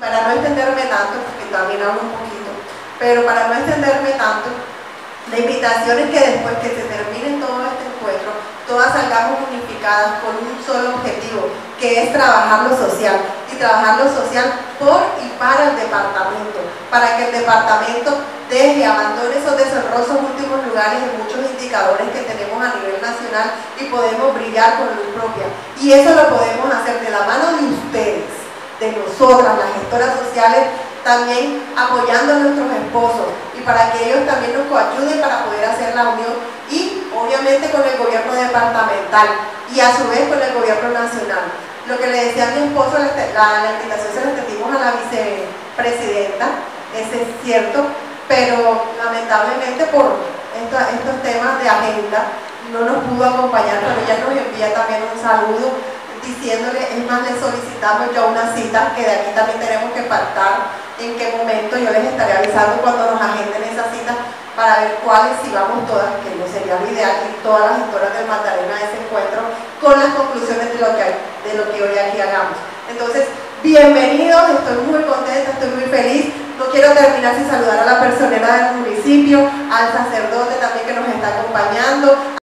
para no extenderme tanto, porque también hablo un poquito, pero para no extenderme tanto, la invitación es que después que se termine todo este encuentro, todas salgamos unificadas con un solo objetivo, que es trabajar lo social, y trabajar lo social por y para el departamento, para que el departamento deje, abandone esos deshonrosos últimos lugares en muchos indicadores que tenemos a nivel nacional y podemos brillar con luz propia. Y eso lo podemos hacer de la mano de nosotras, las gestoras sociales, también apoyando a nuestros esposos y para que ellos también nos coayuden para poder hacer la unión y obviamente con el gobierno departamental y a su vez con el gobierno nacional. Lo que le decía a mi esposo, la, la invitación se la extendimos a la vicepresidenta, ese es cierto, pero lamentablemente por estos temas de agenda no nos pudo acompañar, pero ella nos envía también un saludo diciéndole, es más, le solicitamos ya una cita, que de aquí también tenemos que pactar en qué momento, yo les estaré avisando cuando nos agenden esa cita para ver cuáles, si vamos todas, que no sería lo ideal, y todas las historias del Magdalena a ese encuentro con las conclusiones de lo que, de lo que hoy aquí hagamos. Entonces, bienvenidos, estoy muy contenta, estoy muy feliz, no quiero terminar sin saludar a la personera del municipio, al sacerdote también que nos está acompañando,